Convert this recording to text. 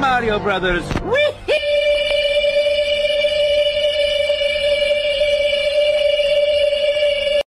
Mario Brothers. Whee!